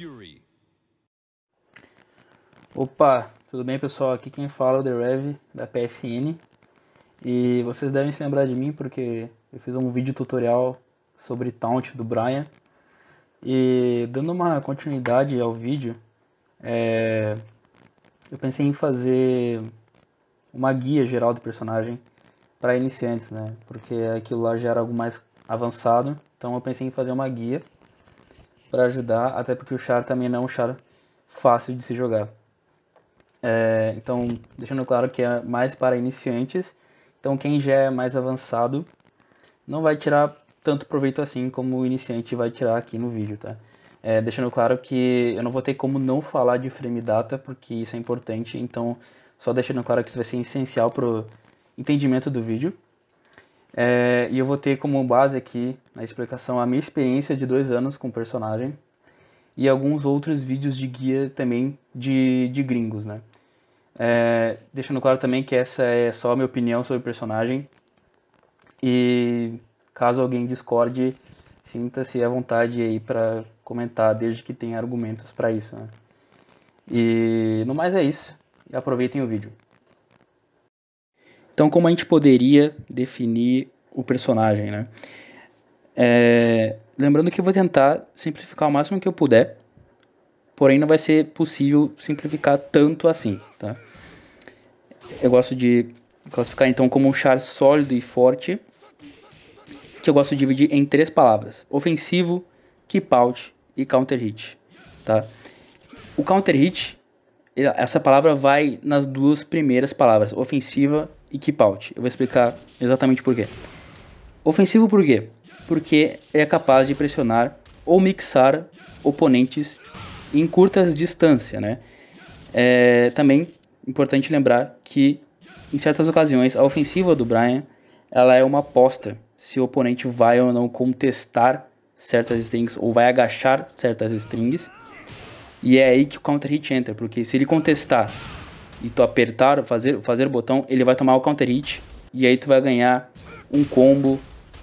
Fury. Opa, tudo bem pessoal? Aqui quem fala é o The Rev da PSN e vocês devem se lembrar de mim porque eu fiz um vídeo tutorial sobre Taunt do Brian e dando uma continuidade ao vídeo, é... eu pensei em fazer uma guia geral do personagem para iniciantes, né? Porque aquilo lá já era algo mais avançado, então eu pensei em fazer uma guia para ajudar, até porque o char também não é um char fácil de se jogar. É, então, deixando claro que é mais para iniciantes, então quem já é mais avançado não vai tirar tanto proveito assim como o iniciante vai tirar aqui no vídeo, tá? É, deixando claro que eu não vou ter como não falar de frame data, porque isso é importante, então só deixando claro que isso vai ser essencial para o entendimento do vídeo. É, e eu vou ter como base aqui na explicação a minha experiência de dois anos com o personagem e alguns outros vídeos de guia também de, de gringos, né? É, deixando claro também que essa é só a minha opinião sobre o personagem e caso alguém discorde, sinta-se à vontade aí para comentar, desde que tenha argumentos para isso. Né? E no mais é isso, e aproveitem o vídeo. Então, como a gente poderia definir o personagem, né? É, lembrando que eu vou tentar simplificar o máximo que eu puder, porém não vai ser possível simplificar tanto assim, tá? Eu gosto de classificar então como um char sólido e forte, que eu gosto de dividir em três palavras: ofensivo, keep out e counter hit, tá? O counter hit, essa palavra vai nas duas primeiras palavras, ofensiva e keep out. Eu vou explicar exatamente por quê. Ofensivo por quê? Porque é capaz de pressionar ou mixar oponentes em curtas distâncias, né? É, também importante lembrar que em certas ocasiões a ofensiva do Brian ela é uma aposta se o oponente vai ou não contestar certas strings ou vai agachar certas strings e é aí que o counter hit entra porque se ele contestar e tu apertar, fazer, fazer o botão, ele vai tomar o counter hit e aí tu vai ganhar um combo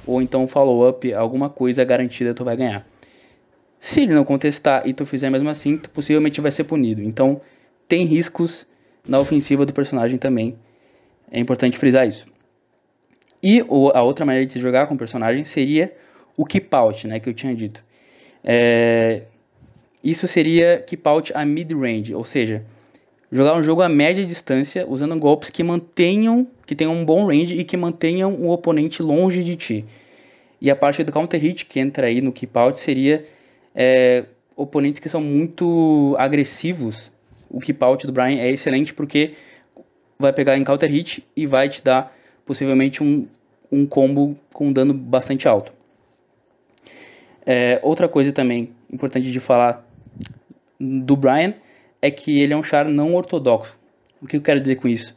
ou então um follow up, alguma coisa garantida tu vai ganhar. Se ele não contestar e tu fizer mesmo assim, tu possivelmente vai ser punido. Então tem riscos na ofensiva do personagem também. É importante frisar isso. E a outra maneira de se jogar com o personagem seria o keep out, né, que eu tinha dito. É, isso seria keep out a mid range, ou seja, jogar um jogo a média distância usando golpes que mantenham, que tenham um bom range e que mantenham o oponente longe de ti. E a parte do counter hit que entra aí no keep out seria é, oponentes que são muito agressivos. O keep out do Brian é excelente porque vai pegar em counter hit e vai te dar possivelmente um, um combo com dano bastante alto. É, outra coisa também importante de falar do Brian é que ele é um char não ortodoxo. O que eu quero dizer com isso?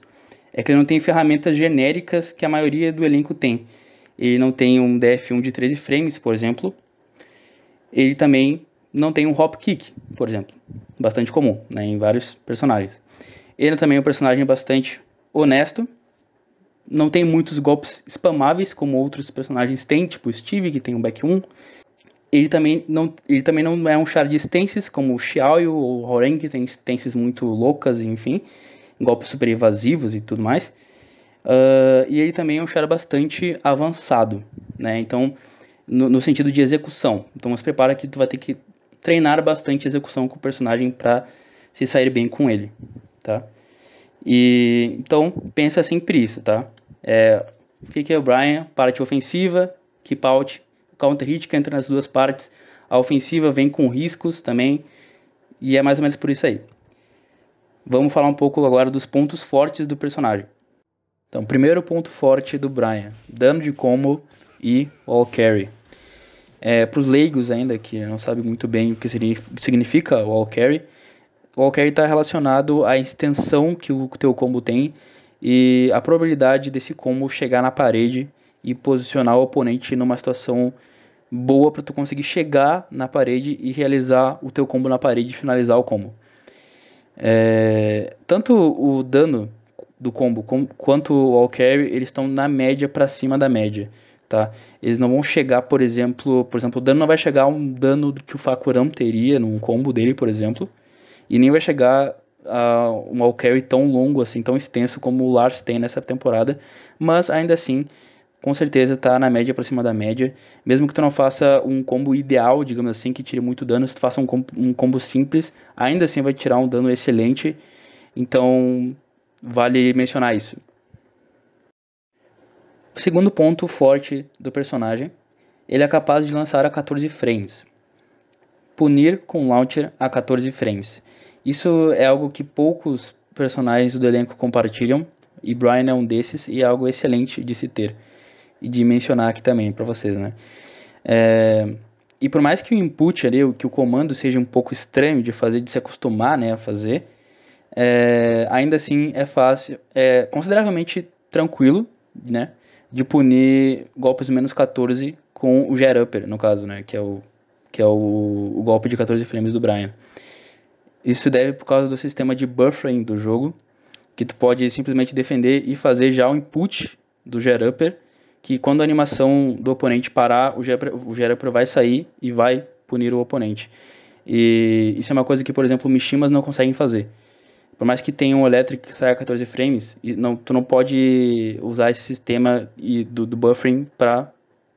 É que ele não tem ferramentas genéricas que a maioria do elenco tem. Ele não tem um DF1 de 13 frames, por exemplo. Ele também não tem um hop kick, por exemplo. Bastante comum né, em vários personagens. Ele também é um personagem bastante honesto. Não tem muitos golpes spamáveis, como outros personagens têm, tipo Steve, que tem um back 1 ele também não, ele também não é um char de stances como o Xiaoyu ou o Horeng, que tem stances muito loucas, enfim, golpes super evasivos e tudo mais. Uh, e ele também é um char bastante avançado, né? Então, no, no, sentido de execução. Então, se prepara que tu vai ter que treinar bastante execução com o personagem para se sair bem com ele, tá? E então pensa sempre isso, tá? É, o que, que é o Brian? Parte ofensiva, keep out counter hit que entra nas duas partes. A ofensiva vem com riscos também. E é mais ou menos por isso aí. Vamos falar um pouco agora dos pontos fortes do personagem. Então, primeiro ponto forte do Brian: dano de combo e wall carry. É, Para os leigos ainda, que não sabem muito bem o que significa wall carry, wall carry está relacionado à extensão que o teu combo tem e a probabilidade desse combo chegar na parede e posicionar o oponente numa situação boa para tu conseguir chegar na parede e realizar o teu combo na parede e finalizar o combo. É, tanto o dano do combo com, quanto o all carry eles estão na média para cima da média. tá? Eles não vão chegar, por exemplo, por exemplo, o dano não vai chegar a um dano que o Fakurão teria num combo dele, por exemplo, e nem vai chegar a um all carry tão longo assim, tão extenso como o Lars tem nessa temporada, mas ainda assim, com certeza tá na média cima da média, mesmo que tu não faça um combo ideal, digamos assim, que tire muito dano, se tu faça um combo, um combo simples, ainda assim vai tirar um dano excelente. Então, vale mencionar isso. O segundo ponto forte do personagem, ele é capaz de lançar a 14 frames. Punir com launcher a 14 frames. Isso é algo que poucos personagens do elenco compartilham, e Brian é um desses, e é algo excelente de se ter. E de mencionar aqui também para vocês, né? É, e por mais que o input ali, que o comando seja um pouco estranho de fazer, de se acostumar né, a fazer, é, ainda assim é fácil, é consideravelmente tranquilo, né? De punir golpes menos 14 com o Jet Upper, no caso, né? Que é o, que é o, o golpe de 14 frames do Brian. Isso deve por causa do sistema de buffering do jogo, que tu pode simplesmente defender e fazer já o input do Jet Upper, que quando a animação do oponente parar, o Upper vai sair e vai punir o oponente. E isso é uma coisa que, por exemplo, Mishimas não conseguem fazer. Por mais que tenha um Electric que saia 14 frames, não, tu não pode usar esse sistema do, do buffering para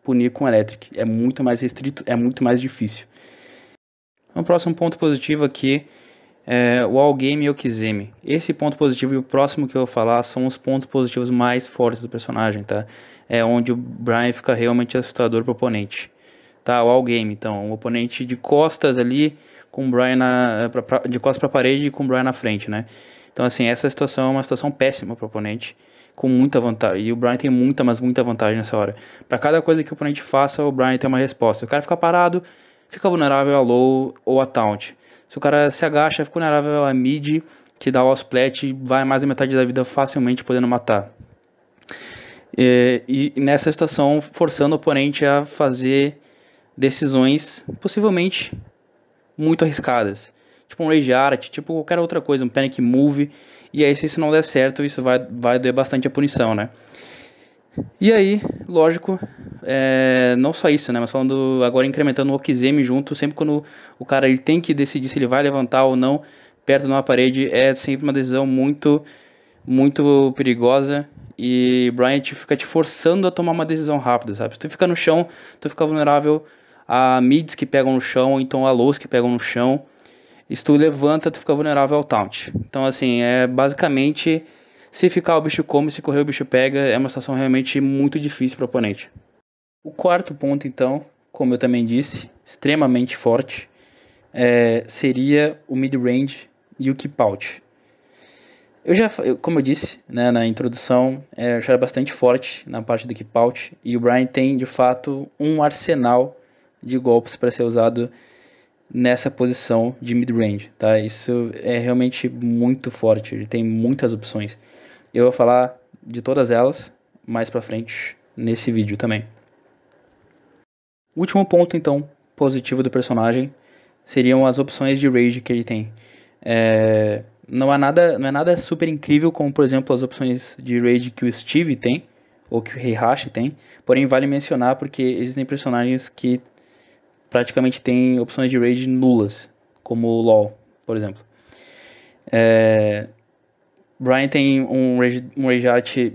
punir com Electric. É muito mais restrito, é muito mais difícil. O próximo ponto positivo aqui o All Game e o Kizemi. Esse ponto positivo e o próximo que eu vou falar são os pontos positivos mais fortes do personagem, tá? É onde o Brian fica realmente assustador pro oponente. Tá, o All Game, então, o oponente de costas ali, com o Brian na, pra, pra, de costas para a parede e com o Brian na frente, né? Então, assim, essa situação é uma situação péssima para o oponente, com muita vantagem. E o Brian tem muita, mas muita vantagem nessa hora. Para cada coisa que o oponente faça, o Brian tem uma resposta. O cara fica parado, fica vulnerável a low ou a taunt. Se o cara se agacha, fica vulnerável a mid, que dá o e vai mais da metade da vida facilmente podendo matar. E, e nessa situação, forçando o oponente a fazer decisões possivelmente muito arriscadas. Tipo um Rage Art, tipo qualquer outra coisa, um Panic Move. E aí, se isso não der certo, isso vai, vai doer bastante a punição, né? E aí, lógico, é, não só isso, né? Mas falando agora incrementando o Okizeme junto, sempre quando o cara ele tem que decidir se ele vai levantar ou não perto de uma parede, é sempre uma decisão muito, muito perigosa. E Bryant fica te forçando a tomar uma decisão rápida, sabe? Se tu fica no chão, tu fica vulnerável a mids que pegam no chão, ou então a lows que pegam no chão. E se tu levanta, tu fica vulnerável ao taunt. Então, assim, é basicamente se ficar o bicho come, se correr o bicho pega, é uma situação realmente muito difícil para o oponente. O quarto ponto, então, como eu também disse, extremamente forte, é, seria o mid-range e o keep out. Eu já, como eu disse né, na introdução, é, eu já era bastante forte na parte do keep out e o Brian tem de fato um arsenal de golpes para ser usado nessa posição de mid-range, tá? Isso é realmente muito forte, ele tem muitas opções. Eu vou falar de todas elas mais para frente nesse vídeo também. Último ponto, então, positivo do personagem seriam as opções de rage que ele tem. É, não, há nada, não é nada super incrível como, por exemplo, as opções de rage que o Steve tem, ou que o Heihachi tem, porém vale mencionar porque existem personagens que praticamente tem opções de raid nulas, como o LoL, por exemplo. É, Brian tem um rage, um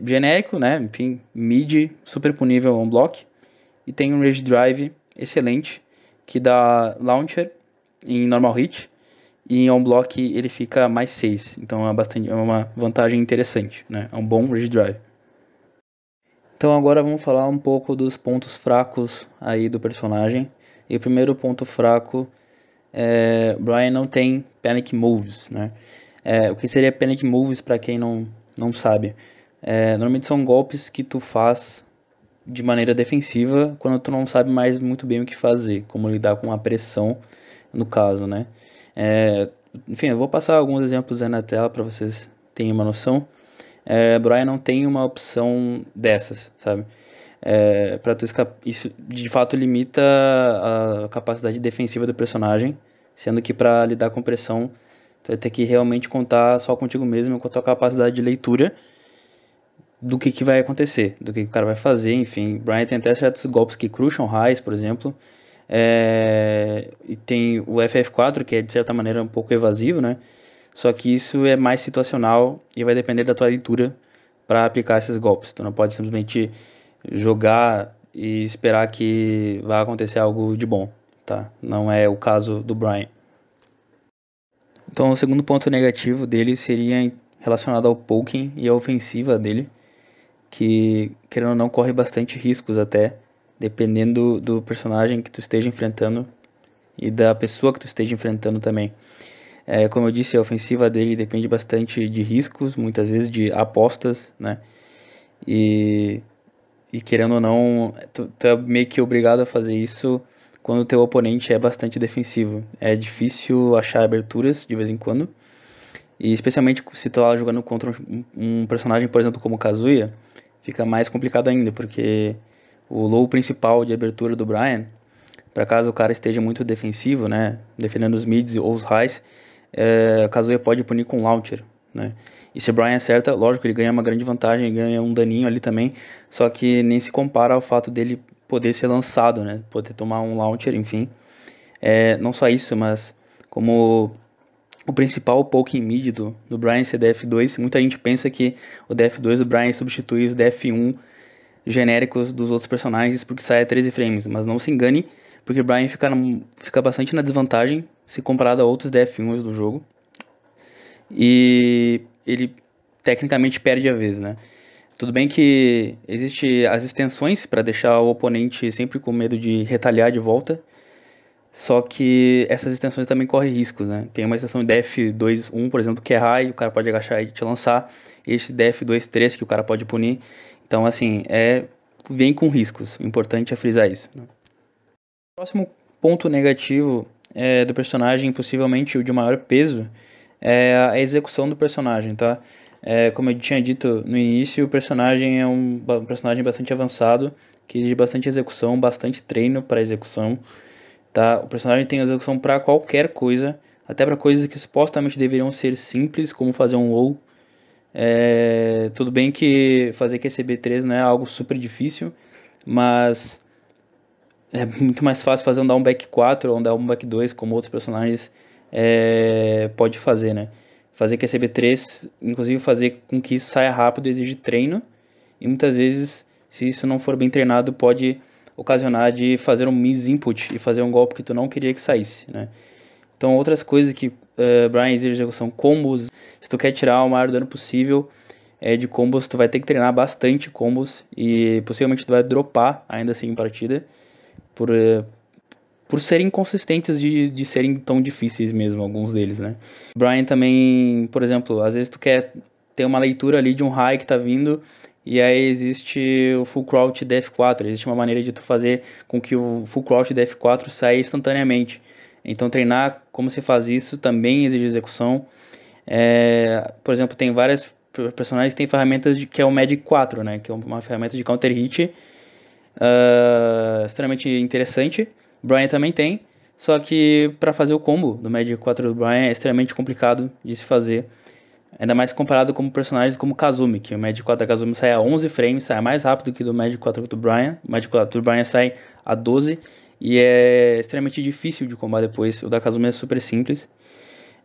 genérico, né? Enfim, mid, super punível on block. E tem um rage drive excelente, que dá launcher em normal hit. E em on block ele fica mais 6. Então é, bastante, é uma vantagem interessante, né? É um bom rage drive. Então agora vamos falar um pouco dos pontos fracos aí do personagem. E o primeiro ponto fraco é Brian não tem panic moves, né? É, o que seria panic moves para quem não, não sabe? É, normalmente são golpes que tu faz de maneira defensiva quando tu não sabe mais muito bem o que fazer, como lidar com a pressão no caso, né? É, enfim, eu vou passar alguns exemplos aí na tela para vocês terem uma noção. É, Brian não tem uma opção dessas, sabe? é, para tu. Isso de fato limita a capacidade defensiva do personagem, sendo que para lidar com pressão tu vai ter que realmente contar só contigo mesmo com a tua capacidade de leitura do que, que vai acontecer, do que, que o cara vai fazer, enfim. Brian tem até certos golpes que crusham raiz, por exemplo. É, e tem o FF4, que é de certa maneira um pouco evasivo, né? Só que isso é mais situacional e vai depender da tua leitura para aplicar esses golpes. Tu não pode simplesmente jogar e esperar que vai acontecer algo de bom, tá? Não é o caso do Brian. Então, o segundo ponto negativo dele seria relacionado ao poking e à ofensiva dele, que, querendo ou não, corre bastante riscos até, dependendo do personagem que tu esteja enfrentando e da pessoa que tu esteja enfrentando também. É, como eu disse, a ofensiva dele depende bastante de riscos, muitas vezes de apostas, né? E, e querendo ou não, tu, tu é meio que obrigado a fazer isso quando o teu oponente é bastante defensivo. É difícil achar aberturas de vez em quando. E especialmente se tu tá jogando contra um, personagem, por exemplo, como Kazuya, fica mais complicado ainda, porque o low principal de abertura do Brian, para caso o cara esteja muito defensivo, né, defendendo os mids ou os highs, é, Kazuya pode punir com launcher, né? E se o Brian acerta, lógico, ele ganha uma grande vantagem, ganha um daninho ali também, só que nem se compara ao fato dele poder ser lançado, né? Poder tomar um launcher, enfim. É, não só isso, mas como o principal poke mid do, do Brian ser DF2, muita gente pensa que o DF2 do Brian substitui os DF1 genéricos dos outros personagens porque sai a 13 frames, mas não se engane, porque o Brian fica, fica bastante na desvantagem se comparado a outros DF1s do jogo. E ele tecnicamente perde a vez, né? Tudo bem que existe as extensões para deixar o oponente sempre com medo de retalhar de volta. Só que essas extensões também correm riscos, né? Tem uma extensão DF2.1, por exemplo, que é high, o cara pode agachar e te lançar. Esse DF2.3 que o cara pode punir. Então, assim, é vem com riscos. O importante é frisar isso. Né? Próximo ponto negativo é, do personagem, possivelmente o de maior peso, é a execução do personagem, tá? É, como eu tinha dito no início, o personagem é um, um personagem bastante avançado, que exige bastante execução, bastante treino para execução. Tá? O personagem tem execução para qualquer coisa, até para coisas que supostamente deveriam ser simples, como fazer um low. É, tudo bem que fazer QCB3 não é algo super difícil, mas é muito mais fácil fazer um down back 4 ou um down back 2, como outros personagens é, pode fazer, né? Fazer QCB3, inclusive fazer com que isso saia rápido, exige treino. E muitas vezes, se isso não for bem treinado, pode ocasionar de fazer um miss input e fazer um golpe que tu não queria que saísse, né? Então, outras coisas que uh, Brian exige são combos. Se tu quer tirar o maior dano possível é, de combos, tu vai ter que treinar bastante combos e possivelmente tu vai dropar ainda assim em partida por, uh, por serem inconsistentes de, de serem tão difíceis mesmo, alguns deles, né? Brian também, por exemplo, às vezes tu quer ter uma leitura ali de um high que tá vindo e aí existe o full crouch df4, existe uma maneira de tu fazer com que o full crouch df4 saia instantaneamente. Então treinar como se faz isso também exige execução. É, por exemplo, tem várias personagens que têm ferramentas de, que é o Magic 4, né, que é uma ferramenta de counter hit uh, extremamente interessante Brian também tem, só que para fazer o combo do Magic 4 do Brian é extremamente complicado de se fazer. Ainda mais comparado com personagens como Kazumi, que o Magic 4 da Kazumi sai a 11 frames, sai mais rápido que do Magic 4 do Brian. O Magic 4 do Brian sai a 12 e é extremamente difícil de combar depois. O da Kazumi é super simples.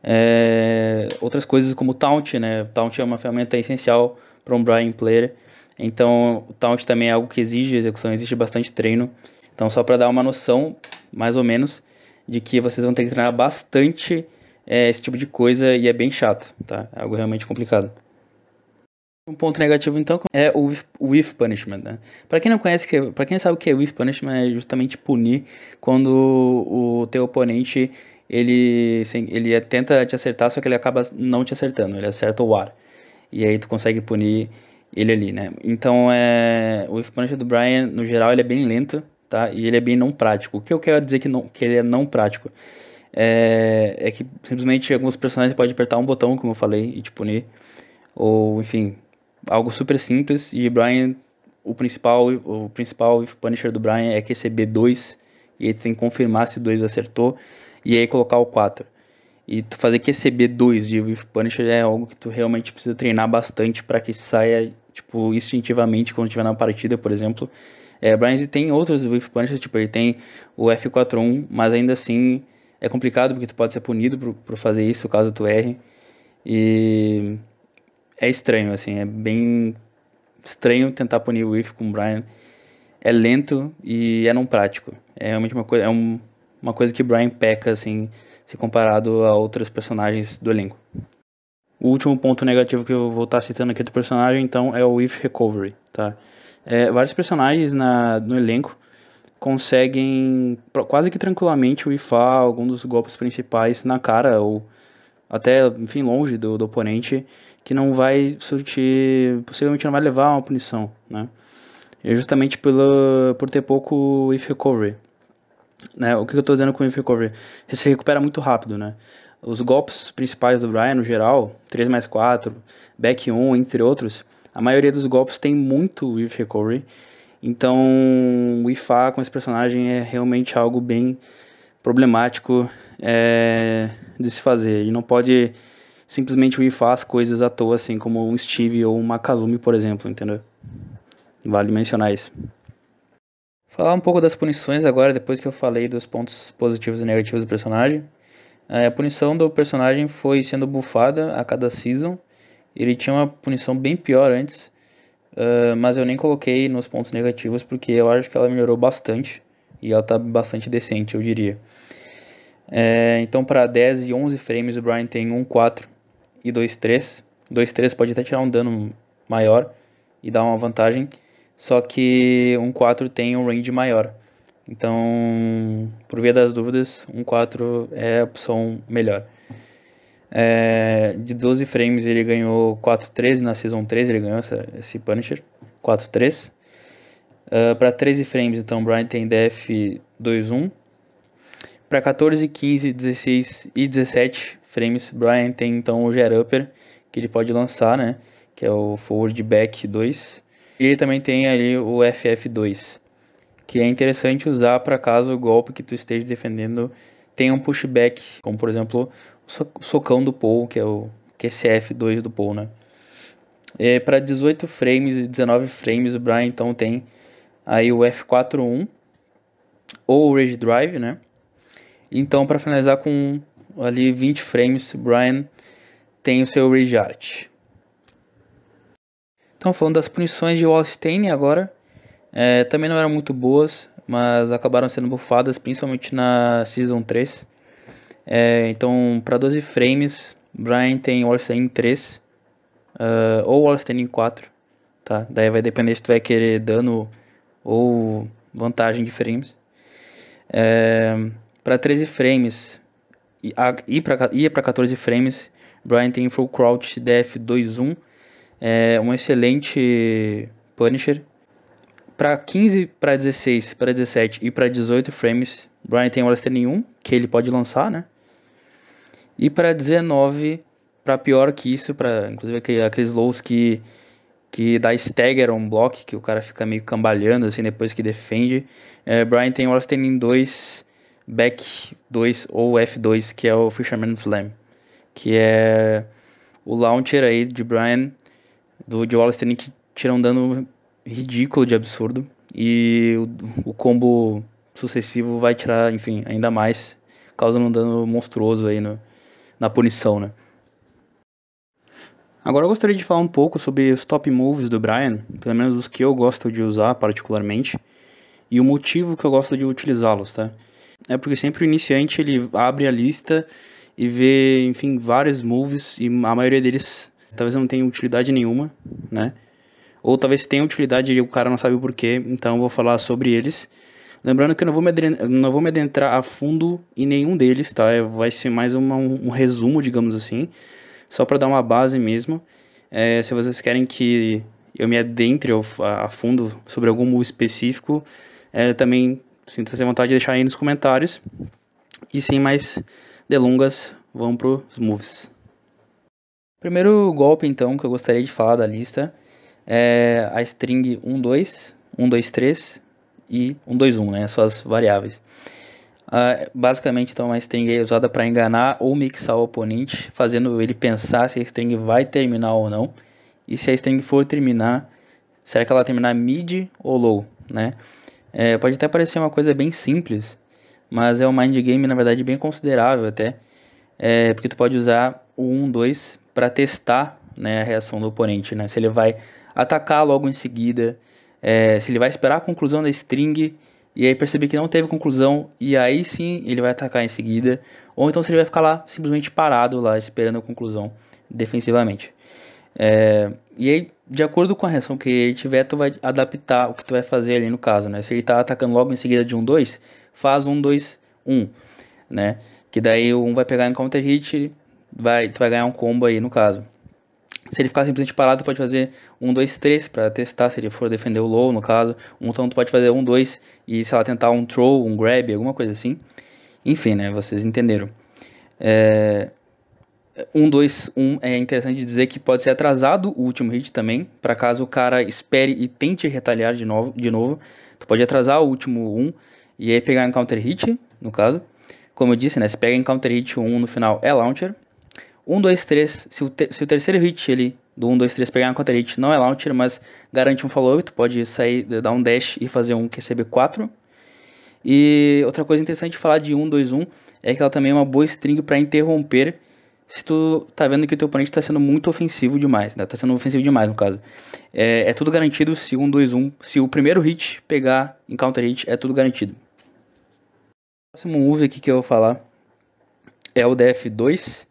É... Outras coisas como Taunt, né? Taunt é uma ferramenta essencial para um Brian player. Então, o Taunt também é algo que exige execução, exige bastante treino. Então, só para dar uma noção, mais ou menos, de que vocês vão ter que treinar bastante é, esse tipo de coisa e é bem chato, tá? É algo realmente complicado. Um ponto negativo, então, é o whiff punishment, né? Para quem não conhece, para quem sabe o que é whiff punishment, é justamente punir quando o teu oponente ele, ele tenta te acertar, só que ele acaba não te acertando, ele acerta o ar. E aí tu consegue punir ele ali, né? Então, é, o whiff punishment do Brian, no geral, ele é bem lento, tá? E ele é bem não prático. O que eu quero dizer que, não, que ele é não prático? É, é que simplesmente alguns personagens podem apertar um botão, como eu falei, e te punir. Ou, enfim, algo super simples. E Brian, o principal, o principal Punisher do Brian é QCB 2. E ele tem que confirmar se o 2 acertou. E aí colocar o 4. E tu fazer QCB 2 de With Punisher é algo que tu realmente precisa treinar bastante para que saia tipo, instintivamente quando estiver na partida, por exemplo. É, Brian tem outros Whiff Punches, tipo, ele tem o F41, mas ainda assim é complicado porque tu pode ser punido por, por fazer isso caso tu erre. E é estranho, assim, é bem estranho tentar punir o Whiff com o Brian. É lento e é não prático. É realmente uma coisa, é um, uma coisa que Brian peca, assim, se comparado a outros personagens do elenco. O último ponto negativo que eu vou estar citando aqui do personagem, então, é o Whiff Recovery, tá? É, vários personagens na, no elenco conseguem quase que tranquilamente whiffar algum dos golpes principais na cara ou até, enfim, longe do, do oponente, que não vai surtir, possivelmente não vai levar uma punição, né? É justamente pelo, por ter pouco whiff recovery. Né? O que eu estou dizendo com whiff recovery? Ele se recupera muito rápido, né? Os golpes principais do Brian, no geral, 3 mais 4, back 1, entre outros, a maioria dos golpes tem muito whiff recovery. Então, o IFA com esse personagem é realmente algo bem problemático é, de se fazer. Ele não pode simplesmente IFA as coisas à toa, assim como um Steve ou uma Kazumi, por exemplo, entendeu? Vale mencionar isso. Falar um pouco das punições agora, depois que eu falei dos pontos positivos e negativos do personagem. É, a punição do personagem foi sendo bufada a cada season ele tinha uma punição bem pior antes, uh, mas eu nem coloquei nos pontos negativos porque eu acho que ela melhorou bastante e ela está bastante decente, eu diria. É, então, para 10 e 11 frames, o Brian tem 1,4 e 2,3. 2,3 pode até tirar um dano maior e dar uma vantagem, só que 1,4 tem um range maior. Então, por via das dúvidas, 1,4 é a opção melhor. É, de 12 frames ele ganhou 4.13 na Season 3, ele ganhou essa, esse Punisher, 4.3. Uh, para 13 frames, então, Brian tem DF 2.1. Para 14, 15, 16 e 17 frames, Brian tem então o Jet Upper, que ele pode lançar, né? Que é o Forward Back 2. E ele também tem ali o FF2, que é interessante usar para caso o golpe que tu esteja defendendo tenha um pushback, como por exemplo socão do Paul, que é o QCF2 do Paul, né? É, para 18 frames e 19 frames, o Brian então tem aí o F41 ou o Rage Drive, né? Então, para finalizar com ali 20 frames, o Brian tem o seu Rage Art. Então, falando das punições de Wallstein agora, é, também não eram muito boas, mas acabaram sendo bufadas, principalmente na Season 3. É, então, para 12 frames, Brian tem Wallstein em 3 uh, ou Wallstein em 4. Tá? Daí vai depender se tu vai querer dano ou vantagem de frames. É, para 13 frames e para 14 frames, Brian tem Full Crouch DF 2-1. É um excelente Punisher. Para 15, para 16, para 17 e para 18 frames, Brian tem Wallstein em 1, que ele pode lançar, né? E para 19, para pior que isso, para inclusive aqueles lows que que dá stagger on block, que o cara fica meio cambalhando assim depois que defende. É, Brian tem Orstein em 2, back 2 ou F2, que é o Fisherman Slam, que é o launcher aí de Brian do de Wallstein que tira um dano ridículo de absurdo e o, o combo sucessivo vai tirar, enfim, ainda mais, causando um dano monstruoso aí no, na punição, né? Agora eu gostaria de falar um pouco sobre os top moves do Brian, pelo menos os que eu gosto de usar particularmente, e o motivo que eu gosto de utilizá-los, tá? É porque sempre o iniciante ele abre a lista e vê, enfim, vários moves e a maioria deles talvez não tenha utilidade nenhuma, né? Ou talvez tenha utilidade e o cara não sabe o porquê, então eu vou falar sobre eles Lembrando que eu não vou me, não vou me adentrar a fundo em nenhum deles, tá? Vai ser mais uma, um, um resumo, digamos assim, só para dar uma base mesmo. É, se vocês querem que eu me adentre a, fundo sobre algum específico, é, também sinta-se à vontade de deixar aí nos comentários. E sem mais delongas, vamos para os moves. Primeiro golpe, então, que eu gostaria de falar da lista é a string 1, 2, 1, 2, 3, e 121, né, suas variáveis. Uh, basicamente, então, uma string é usada para enganar ou mixar o oponente, fazendo ele pensar se a string vai terminar ou não. e se a string for terminar, será que ela vai terminar mid ou low, né? É, pode até parecer uma coisa bem simples, mas é um mind game na verdade bem considerável até, é, porque tu pode usar o 1, 2 para testar né, a reação do oponente, né? Se ele vai atacar logo em seguida, é, se ele vai esperar a conclusão da string e aí perceber que não teve conclusão e aí sim ele vai atacar em seguida, ou então se ele vai ficar lá simplesmente parado lá esperando a conclusão defensivamente. É, e aí, de acordo com a reação que ele tiver, tu vai adaptar o que tu vai fazer ali no caso, né? Se ele tá atacando logo em seguida de um 2, faz um 2 1, né? Que daí o 1 vai pegar em counter hit, vai, tu vai ganhar um combo aí no caso. Se ele ficar simplesmente parado, pode fazer 1, 2, 3 para testar se ele for defender o low, no caso. Então tu pode fazer 1, 2 e, sei lá, tentar um throw, um grab, alguma coisa assim. Enfim, né, vocês entenderam. É... 1, 2, 1 é interessante dizer que pode ser atrasado o último hit também, para caso o cara espere e tente retaliar de novo, de novo. Tu pode atrasar o último 1 e aí pegar um counter hit, no caso. Como eu disse, né, se pega em counter hit 1 no final é launcher. 1, 2, 3, se o, te, se o terceiro hit ele, do 1, 2, 3 pegar uma counter hit, não é launcher, mas garante um follow-up, tu pode sair, dar um dash e fazer um QCB4. E outra coisa interessante de falar de 1, 2, 1 é que ela também é uma boa string para interromper se tu tá vendo que o teu oponente está sendo muito ofensivo demais, né? Tá sendo ofensivo demais no caso. É, é tudo garantido se 1, 2, 1, se o primeiro hit pegar em counter hit, é tudo garantido. O próximo move aqui que eu vou falar é o DF2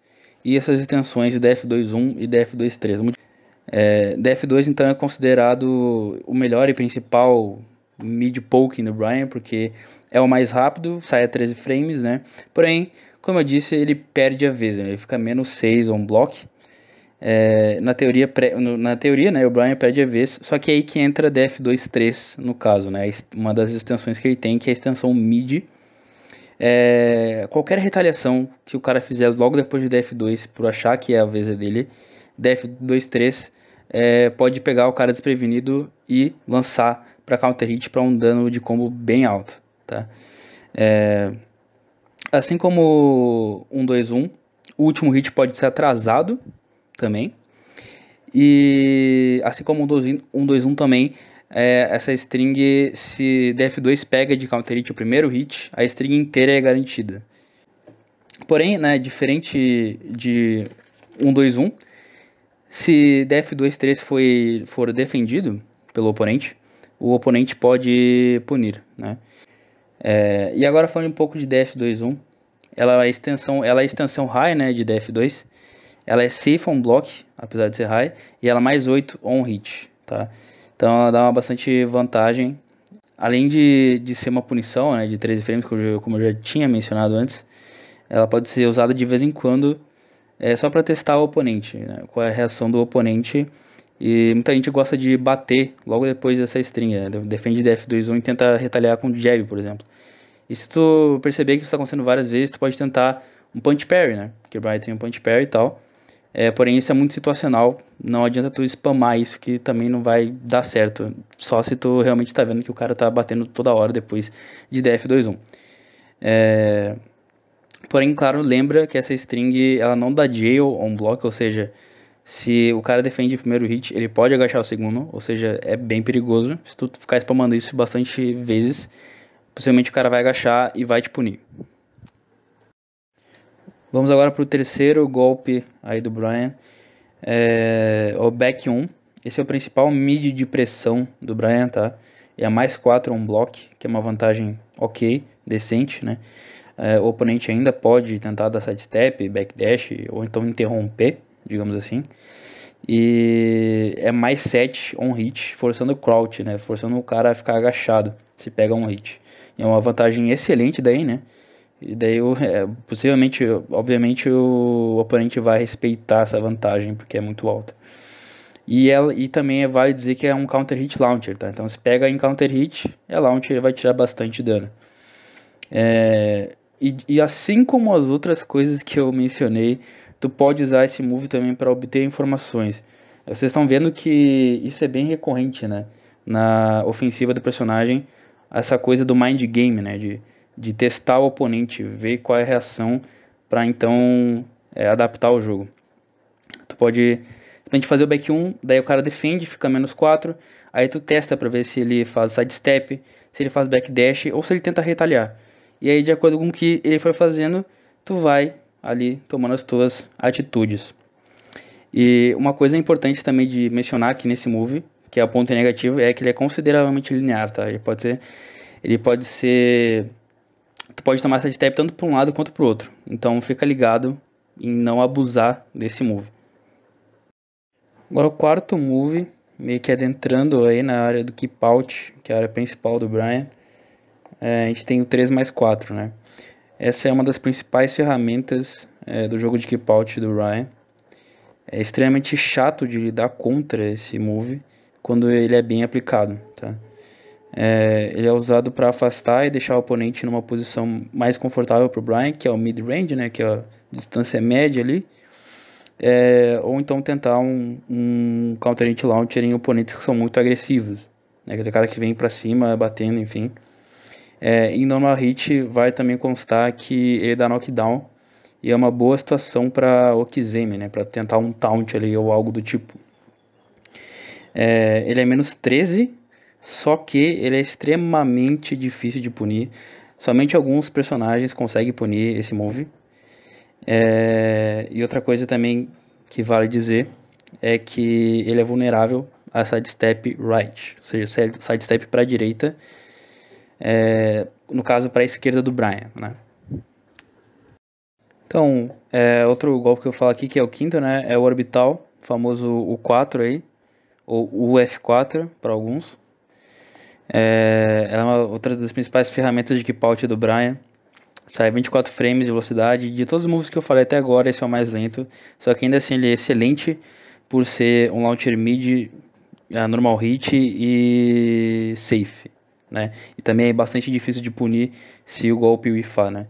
e essas extensões DF21 e DF23. É, DF2 então é considerado o melhor e principal mid poke no Brian, porque é o mais rápido, sai a 13 frames, né? Porém, como eu disse, ele perde a vez, né? ele fica menos 6 on block. É, na teoria, na teoria, né, o Brian perde a vez, só que é aí que entra DF23 no caso, né? Uma das extensões que ele tem, que é a extensão mid, é, qualquer retaliação que o cara fizer logo depois de DF2 por achar que é a vez dele, DF2-3 é, pode pegar o cara desprevenido e lançar para counter hit para um dano de combo bem alto, tá? É, assim como 1-2-1, o último hit pode ser atrasado também. E assim como 1-2-1 também, é, essa string, se df2 pega de counter hit o primeiro hit, a string inteira é garantida. Porém, né, diferente de 1, 2, 1, se df2, 3 foi, for defendido pelo oponente, o oponente pode punir. Né? É, e agora falando um pouco de df2, 1, ela é extensão, é extensão high né, de df2, ela é safe on block, apesar de ser high, e ela é mais 8 on hit. Tá? Então ela dá uma bastante vantagem. Além de, de ser uma punição né, de 13 frames, como eu, como eu já tinha mencionado antes, ela pode ser usada de vez em quando é, só para testar o oponente, né, qual é a reação do oponente. E muita gente gosta de bater logo depois dessa string, né, defende DF2-1 e tenta retaliar com jab, por exemplo. E se tu perceber que isso está acontecendo várias vezes, tu pode tentar um punch parry, né? Porque Brian tem um punch parry e tal. É, porém, isso é muito situacional. Não adianta tu spamar isso que também não vai dar certo. Só se tu realmente está vendo que o cara está batendo toda hora depois de DF21. É... Porém, claro, lembra que essa string ela não dá jail on block, ou seja, se o cara defende o primeiro hit, ele pode agachar o segundo, ou seja, é bem perigoso. Se tu ficar spamando isso bastante vezes, possivelmente o cara vai agachar e vai te punir. Vamos agora para o terceiro golpe aí do Brian, é, o back 1. Esse é o principal mid de pressão do Brian, tá? É a mais 4 on block, que é uma vantagem ok, decente, né? É, o oponente ainda pode tentar dar sidestep, backdash ou então interromper, digamos assim. E é mais 7 on hit, forçando o crouch, né? Forçando o cara a ficar agachado se pega um hit. É uma vantagem excelente daí, né? E daí, é, possivelmente, obviamente, o oponente vai respeitar essa vantagem, porque é muito alta. E, ela, e também é vale dizer que é um counter hit launcher, tá? Então, se pega em counter hit, é launcher, vai tirar bastante dano. É, e, e assim como as outras coisas que eu mencionei, tu pode usar esse move também para obter informações. Vocês estão vendo que isso é bem recorrente, né? Na ofensiva do personagem, essa coisa do mind game, né? De de testar o oponente, ver qual é a reação para então é, adaptar o jogo. Tu pode gente fazer o back 1, daí o cara defende, fica menos 4, aí tu testa para ver se ele faz sidestep, se ele faz backdash ou se ele tenta retalhar. E aí, de acordo com o que ele for fazendo, tu vai ali tomando as tuas atitudes. E uma coisa importante também de mencionar aqui nesse move, que é o ponto negativo, é que ele é consideravelmente linear, tá? Ele pode ser, ele pode ser, tu pode tomar sidestep tanto para um lado quanto para o outro. Então fica ligado em não abusar desse move. Agora o quarto move, meio que adentrando aí na área do keep out, que é a área principal do Brian, é, a gente tem o 3 mais 4, né? Essa é uma das principais ferramentas é, do jogo de keep out do Ryan. É extremamente chato de lidar contra esse move quando ele é bem aplicado, tá? É, ele é usado para afastar e deixar o oponente numa posição mais confortável para o Brian, que é o mid-range, né, que é a distância média ali, é, ou então tentar um, um counter hit launcher em oponentes que são muito agressivos, né, aquele cara que vem para cima batendo, enfim. É, em normal hit vai também constar que ele dá knockdown e é uma boa situação para Okizeme, né, para tentar um taunt ali ou algo do tipo. É, ele é menos 13, só que ele é extremamente difícil de punir. Somente alguns personagens conseguem punir esse move. É, e outra coisa também que vale dizer é que ele é vulnerável a sidestep right, ou seja, sidestep para a direita, é, no caso para a esquerda do Brian. Né? Então, é, outro golpe que eu falo aqui, que é o quinto, né, é o orbital, famoso o 4 aí, ou o F4 para alguns. É, ela é uma, outra das principais ferramentas de keep do Brian. Sai 24 frames de velocidade. De todos os moves que eu falei até agora, esse é o mais lento. Só que ainda assim ele é excelente por ser um launcher mid, normal hit e safe. Né? E também é bastante difícil de punir se o golpe wifar. Né?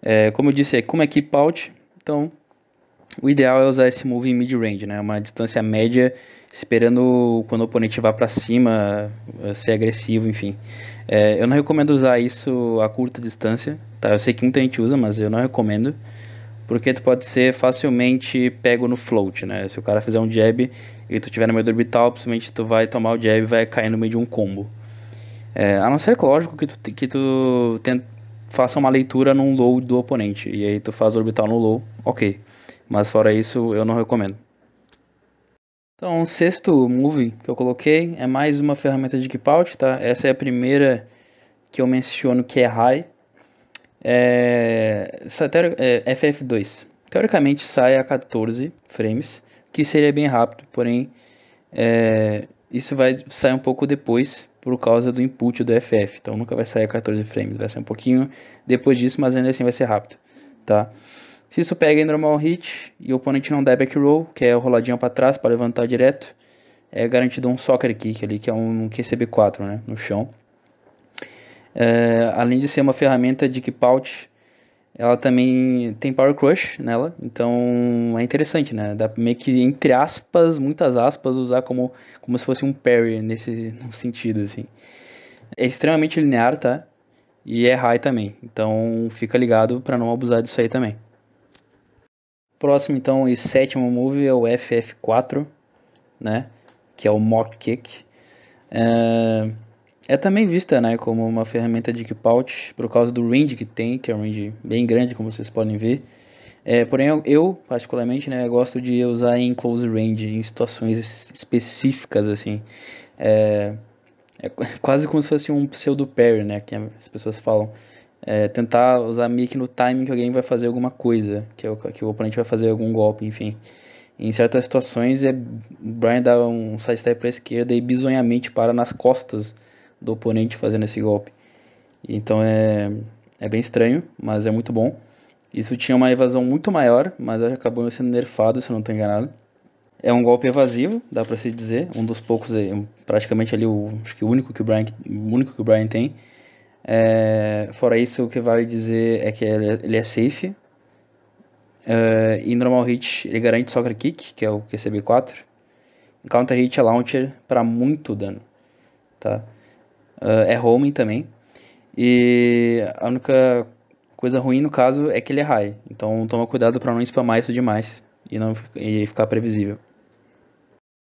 É, como eu disse, é como é keep out, então o ideal é usar esse move em mid range, né? uma distância média esperando quando o oponente vá para cima, eh, ser agressivo, enfim. É, eu não recomendo usar isso a curta distância, tá? Eu sei que muita gente usa, mas eu não recomendo, porque tu pode ser facilmente pego no float, né? Se o cara fizer um jab e tu tiver no meio do orbital, possivelmente tu vai tomar o jab e vai cair no meio de um combo. É, a não ser, lógico, que tu, que tu tenta, faça uma leitura num low do oponente, e aí tu faz o orbital no low, ok. Mas fora isso, eu não recomendo. Então, o sexto move que eu coloquei é mais uma ferramenta de keep out, tá? Essa é a primeira que eu menciono que é high. É, é FF2. Teoricamente sai a 14 frames, que seria bem rápido, porém é, isso vai sair um pouco depois por causa do input do FF. Então nunca vai sair a 14 frames, vai sair um pouquinho depois disso, mas ainda assim vai ser rápido, tá? Se isso pega em normal hit e o oponente não der back roll, que é o roladinho para trás para levantar direto, é garantido um soccer kick ali, que é um QCB4 né, no chão. É, além de ser uma ferramenta de keep out, ela também tem power crush nela, então é interessante, né? Dá meio que, entre aspas, muitas aspas, usar como, como se fosse um parry nesse sentido, assim. É extremamente linear, tá? E é high também, então fica ligado para não abusar disso aí também. Próximo, então, e sétimo move é o FF4, né? Que é o Mock Kick. É, é também vista, né, como uma ferramenta de keep out por causa do range que tem, que é um range bem grande, como vocês podem ver. É, porém, eu, eu, particularmente, né, gosto de usar em close range, em situações específicas, assim. É, é quase como se fosse um pseudo parry, né, que as pessoas falam é, tentar usar mic no timing que alguém vai fazer alguma coisa, que, é o, que o oponente vai fazer algum golpe, enfim. Em certas situações, é, Brian dá um sidestep para a esquerda e bizonhamente para nas costas do oponente fazendo esse golpe. Então é, é bem estranho, mas é muito bom. Isso tinha uma evasão muito maior, mas acabou sendo nerfado, se não estou enganado. É um golpe evasivo, dá para se dizer, um dos poucos, praticamente ali o, acho que o único que o Brian, único que o Brian tem. É, fora isso, o que vale dizer é que ele é safe. É, e normal hit ele garante soccer kick, que é o QCB4. E counter hit é launcher para muito dano. Tá? É, é homing também. E a única coisa ruim no caso é que ele é high. Então toma cuidado para não spamar isso demais e não e ficar previsível.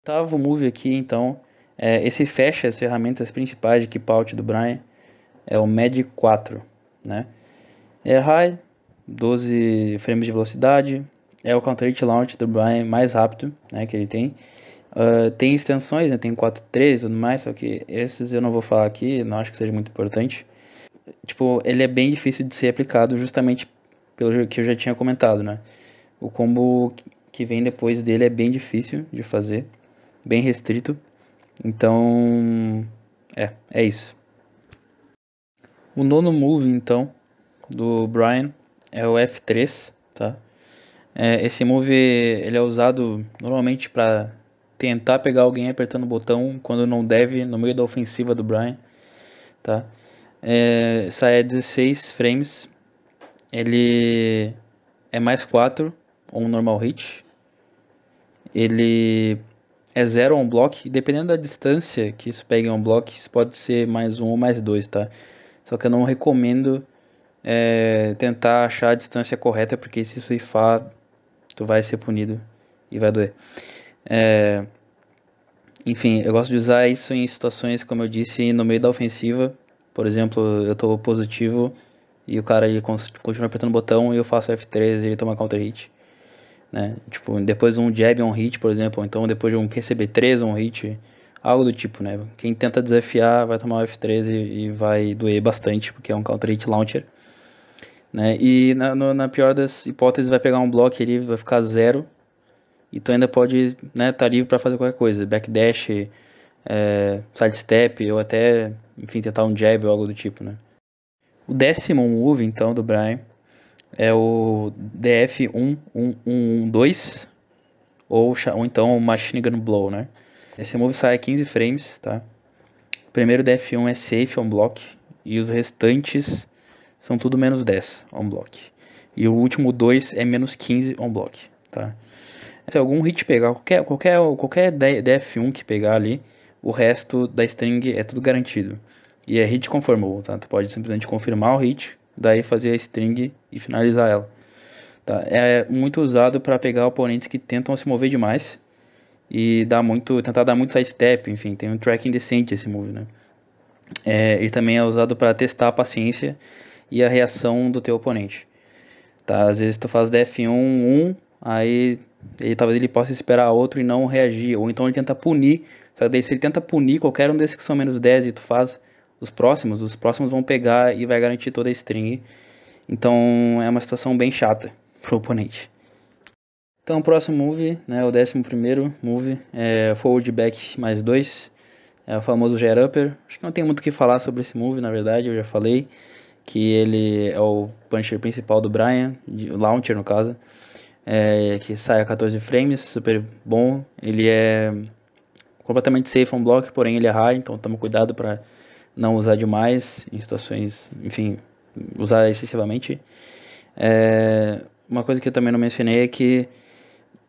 Oitavo move aqui, então, é, esse fecha as ferramentas principais de keep out do Brian, é o Med 4, né? É high, 12 frames de velocidade, é o counter hit launch do Brian mais rápido, né, que ele tem. Uh, tem extensões, né, tem 4.3 e tudo mais, só que esses eu não vou falar aqui, não acho que seja muito importante. Tipo, ele é bem difícil de ser aplicado justamente pelo que eu já tinha comentado, né? O combo que vem depois dele é bem difícil de fazer, bem restrito. Então, é, é isso. O nono move, então, do Brian é o F3, tá? É, esse move ele é usado normalmente para tentar pegar alguém apertando o botão quando não deve no meio da ofensiva do Brian, tá? É, sai a 16 frames, ele é mais 4 um normal hit, ele é 0 on block, dependendo da distância que isso pega em on block, isso pode ser mais um ou mais dois, tá? Só que eu não recomendo é, tentar achar a distância correta, porque se surfar, tu vai ser punido e vai doer. É, enfim, eu gosto de usar isso em situações, como eu disse, no meio da ofensiva. Por exemplo, eu estou positivo e o cara ele continua apertando o botão e eu faço F3 e ele toma counter hit. Né? Tipo, depois um jab on hit, por exemplo, ou então depois de um QCB3 on hit, algo do tipo, né? Quem tenta desafiar vai tomar o F3 e, vai doer bastante, porque é um counter hit launcher. Né? E na, no, na pior das hipóteses vai pegar um bloco ali, vai ficar zero e tu ainda pode né, tá livre para fazer qualquer coisa, backdash, é, sidestep ou até, enfim, tentar um jab ou algo do tipo, né. O décimo move, então, do Brian é o DF1112 ou, ou então o Machine Gun Blow, né. Esse move sai a 15 frames, tá. O primeiro DF1 é safe on block e os restantes são tudo menos 10 on block. E o último 2 é menos 15 on block, tá. Se algum hit pegar, qualquer, qualquer, qualquer DF1 que pegar ali, o resto da string é tudo garantido. E é hit conformable, tá? Tu pode simplesmente confirmar o hit, daí fazer a string e finalizar ela. Tá? É muito usado para pegar oponentes que tentam se mover demais e dar muito, tentar dar muito sidestep, enfim, tem um tracking decente esse move, né? É, e também é usado para testar a paciência e a reação do teu oponente. Tá? Às vezes tu faz DF1 1, aí ele talvez ele possa esperar outro e não reagir, ou então ele tenta punir, daí se ele tenta punir qualquer um desses que são menos 10 e tu faz os próximos, os próximos vão pegar e vai garantir toda a string. Então é uma situação bem chata pro oponente. Então o próximo move, né, o décimo primeiro move é forward back mais 2, é o famoso jet upper. Acho que não tem muito o que falar sobre esse move, na verdade, eu já falei que ele é o puncher principal do Brian, o launcher no caso é, que sai a 14 frames, super bom. Ele é completamente safe on block, porém ele é high, então toma cuidado para não usar demais em situações, enfim, usar excessivamente. É, uma coisa que eu também não mencionei é que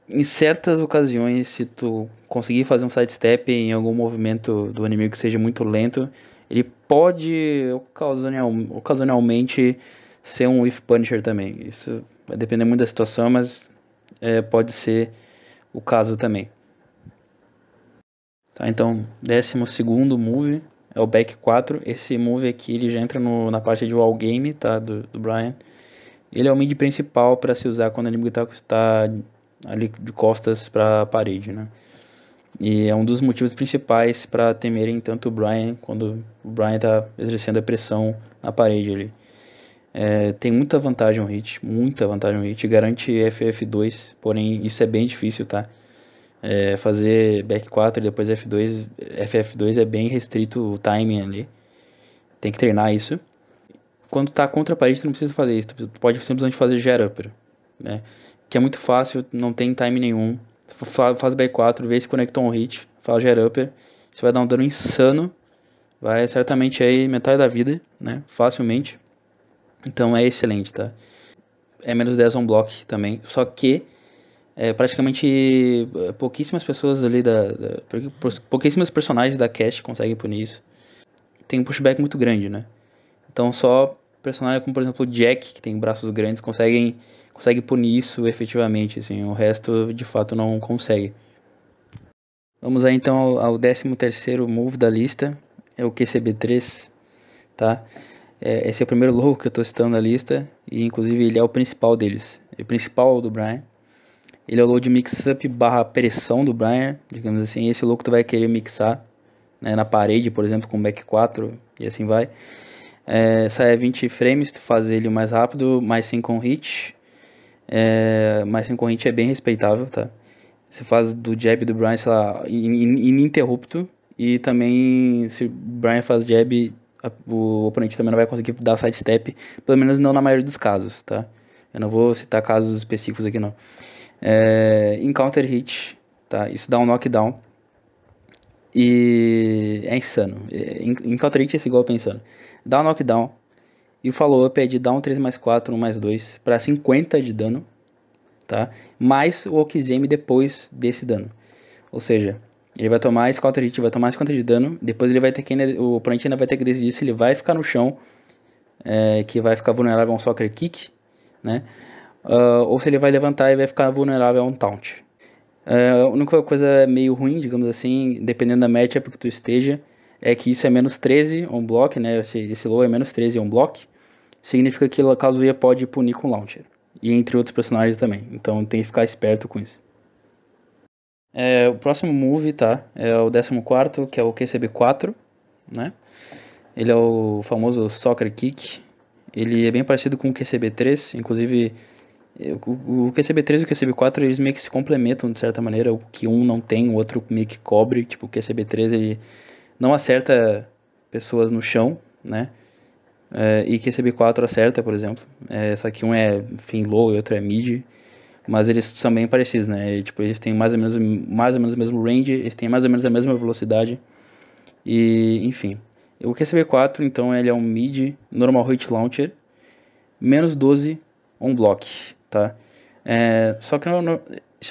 em certas ocasiões, se tu conseguir fazer um sidestep em algum movimento do inimigo que seja muito lento, ele pode ocasional, ocasionalmente ser um If Punisher também. Isso vai depender muito da situação, mas é, pode ser o caso também. Tá, então, décimo segundo move é o back 4. Esse move aqui ele já entra no, na parte de wall game tá, do, do Brian. Ele é o mid principal para se usar quando o inimigo está tá ali de costas para a parede. Né? E é um dos motivos principais para temerem tanto o Brian quando o Brian está exercendo a pressão na parede ali. É, tem muita vantagem o hit, muita vantagem o hit, garante FF2, porém isso é bem difícil, tá? É, fazer back 4 e depois F2, FF2 é bem restrito o timing ali, tem que treinar isso. Quando tá contra a parede, tu não precisa fazer isso, tu pode simplesmente fazer upper, né? Que é muito fácil, não tem time nenhum. Faz back 4, vê se conectou um hit, faz jet upper, você vai dar um dano insano, vai certamente aí metade da vida, né? Facilmente. Então é excelente, tá? É menos 10 on block também, só que é, praticamente é, pouquíssimas pessoas ali da, da, pouquíssimos personagens da cast conseguem punir isso. Tem um pushback muito grande, né? Então só personagens como por exemplo o Jack, que tem braços grandes, conseguem consegue punir isso efetivamente, assim, o resto de fato não consegue. Vamos aí então ao, ao 13 terceiro move da lista, é o QCB3, tá? É, esse é o primeiro logo que eu estou citando na lista e inclusive ele é o principal deles, é o principal do Brian. Ele é o load mix-up barra pressão do Brian, digamos assim. Esse logo tu vai querer mixar né, na parede, por exemplo, com back 4 e assim vai. É, sai 20 frames, tu faz ele mais rápido, mais 5 com hit. É, 5 com hit é bem respeitável, tá? Você faz do jab do Brian, sei lá, ininterrupto. E também, se o Brian faz jab, o oponente também não vai conseguir dar sidestep, pelo menos não na maioria dos casos, tá? Eu não vou citar casos específicos aqui não. É, em counter hit, tá? Isso dá um knockdown. E é insano. É, em, em counter hit esse golpe é insano. Dá um knockdown. E o follow-up é de down 3 mais 4, 1 mais 2, para 50 de dano. Tá? Mais o Okizeme depois desse dano. Ou seja, ele vai tomar esse counter hit, vai tomar 50 de dano. Depois ele vai ter que o oponente ainda vai ter que decidir se ele vai ficar no chão, é, que vai ficar vulnerável a um soccer kick, né? Uh, ou se ele vai levantar e vai ficar vulnerável a um taunt. Uh, a única coisa meio ruim, digamos assim, dependendo da matchup que tu esteja, é que isso é menos 13 on block, né? Esse, esse low é menos 13 on block. Significa que a Kazuya pode punir com launcher. E entre outros personagens também. Então tem que ficar esperto com isso. É, o próximo move, tá? É o 14, que é o QCB4, né? Ele é o famoso Soccer Kick. Ele é bem parecido com o QCB3, inclusive o, QCB3 e o QCB4 eles meio que se complementam de certa maneira, o que um não tem, o outro meio que cobre, tipo o QCB3 ele não acerta pessoas no chão, né? É, e QCB4 acerta, por exemplo. É, só que um é fim low e outro é mid mas eles são bem parecidos, né? E, tipo, eles têm mais ou menos mais ou menos o mesmo range, eles têm mais ou menos a mesma velocidade. E, enfim. O QCB4, então, ele é um mid normal hit launcher, menos 12 on block, tá? É, só que não,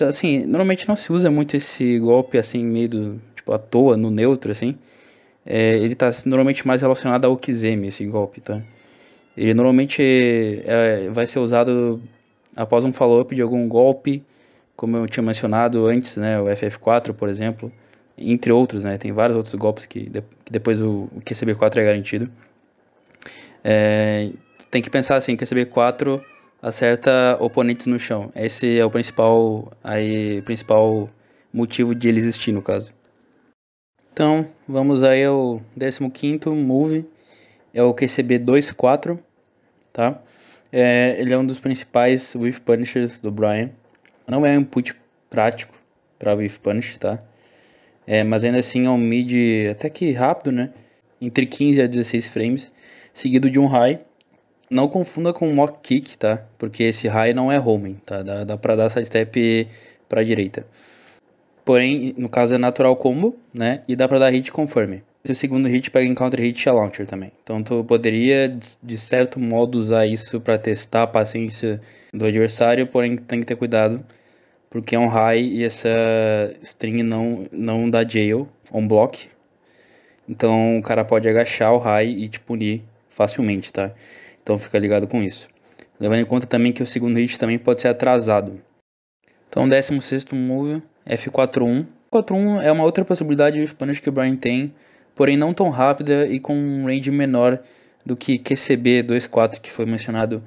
assim, normalmente não se usa muito esse golpe assim meio do, tipo à toa no neutro assim. É, ele está normalmente mais relacionado ao Kizemi, esse golpe, tá? Ele normalmente é, vai ser usado após um follow-up de algum golpe, como eu tinha mencionado antes, né, o FF4, por exemplo, entre outros, né, tem vários outros golpes que, de, que depois o, o QCB4 é garantido. É, tem que pensar assim, QCB4 acerta oponentes no chão. Esse é o principal, aí, principal motivo de ele existir, no caso. Então, vamos aí ao 15º move, é o QCB24, tá? É, ele é um dos principais With Punishers do Brian. Não é um input prático para With Punish, tá? É, mas ainda assim é um mid até que rápido, né? Entre 15 a 16 frames, seguido de um high. Não confunda com mock kick, tá? Porque esse high não é homing, tá? Dá, dá pra dar sidestep pra direita. Porém, no caso é natural combo, né? E dá pra dar hit confirm o segundo hit pega em counter hit a launcher também. Então tu poderia, de certo modo, usar isso para testar a paciência do adversário, porém tem que ter cuidado, porque é um high e essa string não, não dá jail on block. Então o cara pode agachar o high e te punir facilmente, tá? Então fica ligado com isso. Levando em conta também que o segundo hit também pode ser atrasado. Então 16 move, F41. F41 é uma outra possibilidade de punish que o Brian tem porém não tão rápida e com um range menor do que QCB 24 que foi mencionado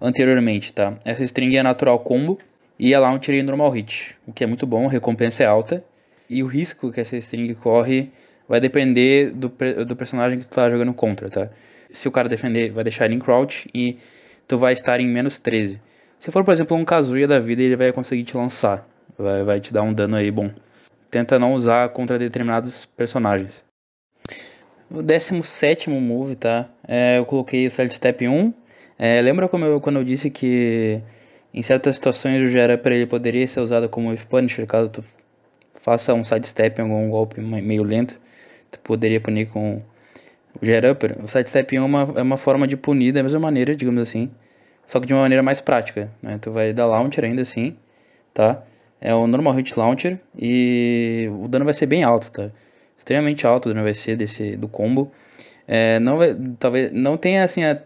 anteriormente, tá? Essa string é natural combo e a launcher é normal hit, o que é muito bom, a recompensa é alta e o risco que essa string corre vai depender do, do personagem que tu tá jogando contra, tá? Se o cara defender, vai deixar ele em crouch e tu vai estar em menos 13. Se for, por exemplo, um Kazuya da vida, ele vai conseguir te lançar, vai, vai te dar um dano aí bom. Tenta não usar contra determinados personagens. O 17 move, tá? É, eu coloquei o sidestep 1. É, lembra como eu, quando eu disse que em certas situações o para ele poderia ser usado como If Punisher, caso tu faça um sidestep em algum golpe meio lento, tu poderia punir com o Gera Upper. O sidestep 1 é uma, é uma forma de punir da mesma maneira, digamos assim, só que de uma maneira mais prática, né? Tu vai dar launcher ainda assim, tá? É o normal hit launcher e o dano vai ser bem alto, tá? extremamente alto no VC desse do combo. É, não talvez não tenha assim a,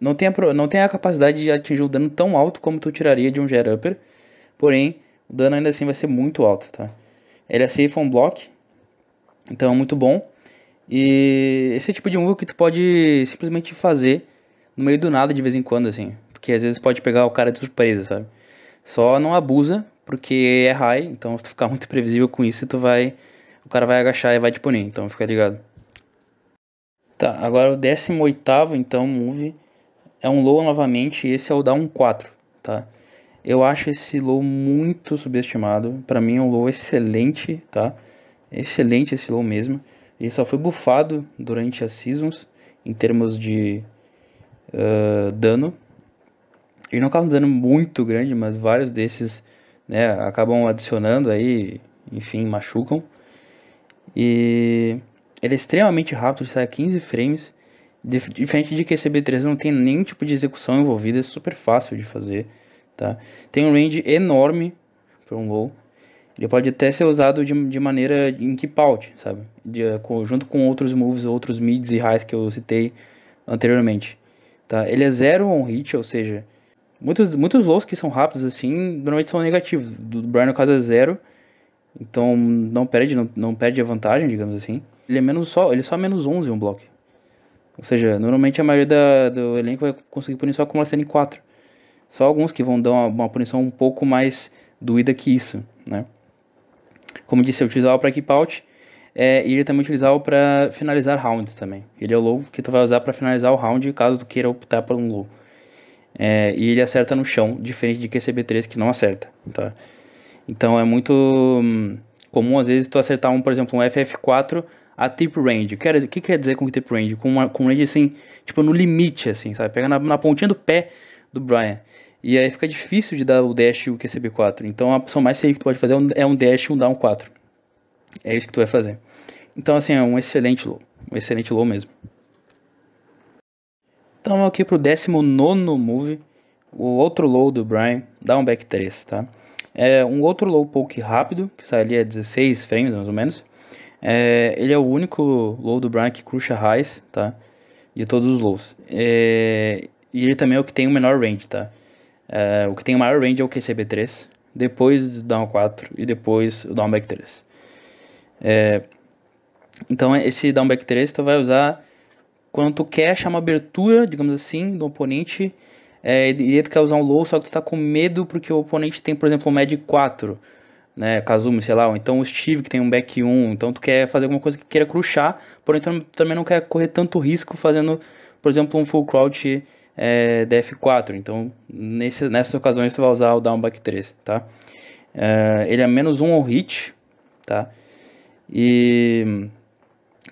não tenha não tenha a capacidade de atingir um dano tão alto como tu tiraria de um Jet Upper, porém o dano ainda assim vai ser muito alto, tá? Ele é safe on block, então é muito bom. E esse é o tipo de move que tu pode simplesmente fazer no meio do nada de vez em quando, assim. Porque às vezes pode pegar o cara de surpresa, sabe? Só não abusa, porque é high, então se tu ficar muito previsível com isso, tu vai. O cara vai agachar e vai te punir, então fica ligado. Tá, agora o 18 então, move. É um low novamente, e esse é o down 4, tá? Eu acho esse low muito subestimado. Para mim é um low excelente, tá? Excelente esse low mesmo. Ele só foi bufado durante as seasons em termos de uh, dano. Ele não causa um dano muito grande, mas vários desses né, acabam adicionando aí, enfim, machucam. E ele é extremamente rápido, sai a 15 frames. Diferente de que esse B3 não tem nenhum tipo de execução envolvida, é super fácil de fazer. Tá? Tem um range enorme para um low. Ele pode até ser usado de, de maneira em keep out, sabe? De, junto com outros moves, outros mids e highs que eu citei anteriormente. Tá? Ele é zero on hit, ou seja, muitos, muitos lows que são rápidos assim, normalmente são negativos. Do Brian no caso é zero, então não perde, não, não perde a vantagem, digamos assim. Ele é menos só, ele é só menos 11 um bloco. Ou seja, normalmente a maioria da, do elenco vai conseguir punir só com uma cena em 4. Só alguns que vão dar uma, uma punição um pouco mais doída que isso, né? Como disse, eu utilizava para keep out é, e ele também utilizava para finalizar rounds também. Ele é o low que tu vai usar para finalizar o round caso tu queira optar por um low. É, e ele acerta no chão, diferente de QCB3 que não acerta, tá? Então é muito hum, comum às vezes tu acertar um, por exemplo, um FF4 a tip range. O que, que quer dizer com tip range? Com, uma, com range assim, tipo no limite, assim, sabe? Pega na, na pontinha do pé do Brian. E aí fica difícil de dar o dash e o QCB4. Então a opção mais safe que tu pode fazer é um dash e um down 4. É isso que tu vai fazer. Então assim, é um excelente low. Um excelente low mesmo. Então aqui pro 19 move. O outro low do Brian, down back 3, tá? É um outro low poke rápido, que sai ali a 16 frames mais ou menos. É, ele é o único low do Brian que cruxa highs, tá? De todos os lows. É, e ele também é o que tem o menor range, tá? É, o que tem o maior range é o QCB3, depois o Down 4 e depois o Downback 3. É, então esse Downback 3 tu vai usar quando tu quer achar uma abertura, digamos assim, do oponente, é, e tu quer usar um low, só que tu tá com medo porque o oponente tem, por exemplo, um Med 4, né, Kazumi, sei lá, ou então o Steve que tem um back 1, então tu quer fazer alguma coisa que queira crushar, porém tu também não quer correr tanto risco fazendo, por exemplo, um full crouch é, DF4. Então, nesse, nessas ocasiões, tu vai usar o downback 3, tá? É, ele é menos 1 ao hit, tá? E...